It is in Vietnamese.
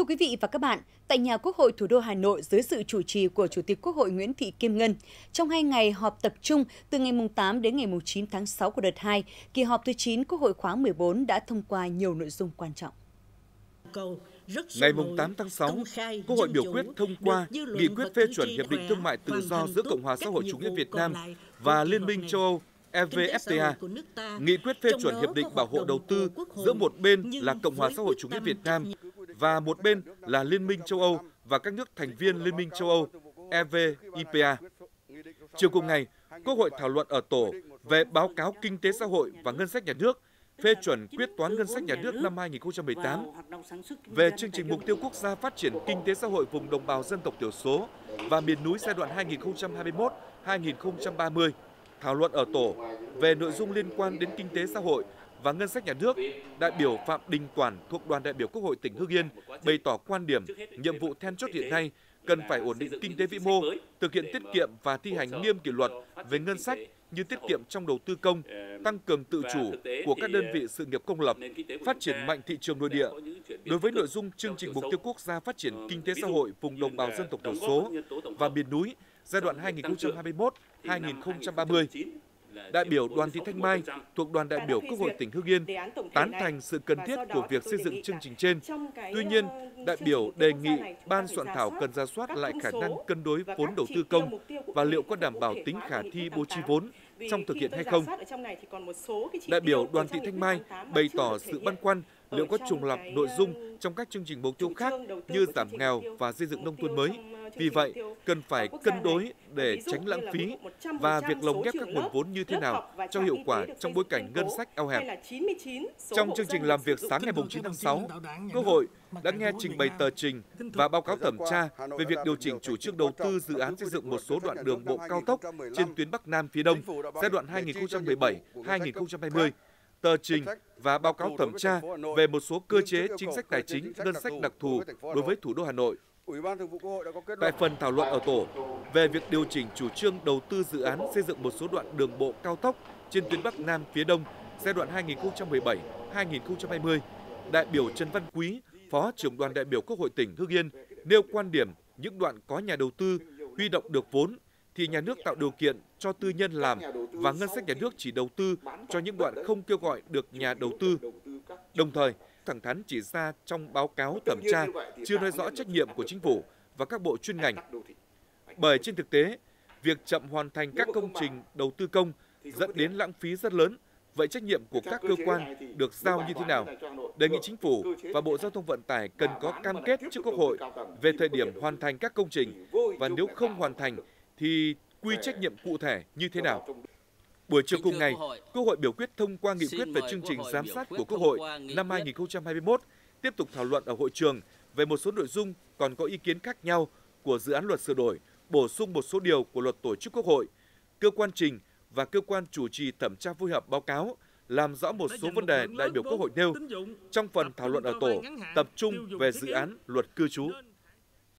quý vị và các bạn, tại nhà Quốc hội thủ đô Hà Nội dưới sự chủ trì của Chủ tịch Quốc hội Nguyễn Thị Kim Ngân, trong hai ngày họp tập trung từ ngày 8 đến ngày 9 tháng 6 của đợt 2, kỳ họp thứ 9 Quốc hội khóa 14 đã thông qua nhiều nội dung quan trọng. Ngày 8 tháng 6, Quốc hội biểu quyết thông qua nghị quyết phê chuẩn Hiệp định Thương mại Tự do giữa Cộng hòa xã hội chủ nghĩa Việt Nam và Liên minh châu Âu EVFTA, nghị quyết phê chuẩn Hiệp định Bảo hộ Đầu tư giữa một bên là Cộng hòa xã hội chủ nghĩa Việt Nam và một bên là Liên minh châu Âu và các nước thành viên Liên minh châu Âu EVIPA. Chiều cùng ngày, Quốc hội thảo luận ở tổ về báo cáo kinh tế xã hội và ngân sách nhà nước phê chuẩn quyết toán ngân sách nhà nước năm 2018 về chương trình mục tiêu quốc gia phát triển kinh tế xã hội vùng đồng bào dân tộc thiểu số và miền núi giai đoạn 2021-2030 thảo luận ở tổ về nội dung liên quan đến kinh tế xã hội và ngân sách nhà nước, đại biểu Phạm Đình Toản thuộc đoàn đại biểu Quốc hội tỉnh Hưng Yên bày tỏ quan điểm nhiệm vụ then chốt hiện nay cần phải ổn định kinh tế vĩ mô, thực hiện tiết kiệm và thi hành nghiêm kỷ luật về ngân sách như tiết kiệm trong đầu tư công, tăng cường tự chủ của các đơn vị sự nghiệp công lập, phát triển mạnh thị trường nội địa. Đối với nội dung chương trình mục tiêu quốc gia phát triển kinh tế xã hội vùng đồng bào dân tộc thiểu số và miền núi giai đoạn 2021-2030, đại biểu Đoàn Thị Thanh Mai thuộc đoàn đại biểu Quốc hội tỉnh Hưng Yên tán thành sự cần thiết của việc xây dựng chương trình trên. Tuy nhiên, đại biểu đề nghị ban soạn thảo cần ra soát lại khả năng cân đối vốn đầu tư công và liệu có đảm bảo tính khả thi bố trí vốn trong thực hiện hay không. Đại biểu Đoàn Thị Thanh Mai bày tỏ sự băn khoăn liệu có trùng lập nội dung trong các chương trình mục tiêu khác như giảm nghèo và xây dựng nông thôn mới vì vậy, cần phải cân đối để tránh lãng phí và việc lồng ghép các nguồn vốn như thế nào cho hiệu quả trong bối cảnh ngân sách eo hẹp. Trong chương trình làm việc sáng ngày 9 tháng 6, Quốc hội đã nghe trình bày tờ trình và báo cáo thẩm tra về việc điều chỉnh chủ trương đầu tư dự án xây dựng một số đoạn đường bộ cao tốc trên tuyến Bắc Nam phía Đông giai đoạn 2017-2020 tờ trình và báo cáo thẩm tra về một số cơ chế chính sách tài chính ngân sách đặc thù đối với thủ đô Hà Nội Ủy ban Thường vụ Quốc hội đã có kết Tại phần thảo luận ở tổ về việc điều chỉnh chủ trương đầu tư dự án xây dựng một số đoạn đường bộ cao tốc trên tuyến Bắc Nam phía Đông giai đoạn 2017-2020, đại biểu Trần Văn Quý, Phó trưởng đoàn đại biểu Quốc hội tỉnh Hưng Yên nêu quan điểm những đoạn có nhà đầu tư huy động được vốn thì nhà nước tạo điều kiện cho tư nhân làm và ngân sách nhà nước chỉ đầu tư cho những đoạn không kêu gọi được nhà đầu tư. Đồng thời, thẳng thắn chỉ ra trong báo cáo thẩm tra chưa nói rõ trách nhiệm của chính phủ và các bộ chuyên ngành. Bởi trên thực tế, việc chậm hoàn thành các công trình đầu tư công dẫn đến lãng phí rất lớn. Vậy trách nhiệm của các cơ quan được giao như thế nào? Đề nghị chính phủ và Bộ Giao thông Vận tải cần có cam kết trước Quốc hội về thời điểm hoàn thành các công trình và nếu không hoàn thành thì quy trách nhiệm cụ thể như thế nào? Buổi chiều cùng ngày, Quốc hội biểu quyết thông qua nghị quyết về chương trình giám sát của Quốc hội năm 2021, tiếp tục thảo luận ở hội trường về một số nội dung còn có ý kiến khác nhau của dự án luật sửa đổi, bổ sung một số điều của luật tổ chức Quốc hội. Cơ quan trình và cơ quan chủ trì thẩm tra phối hợp báo cáo làm rõ một số vấn đề đại biểu Quốc hội nêu trong phần thảo luận ở tổ tập trung về dự án luật cư trú.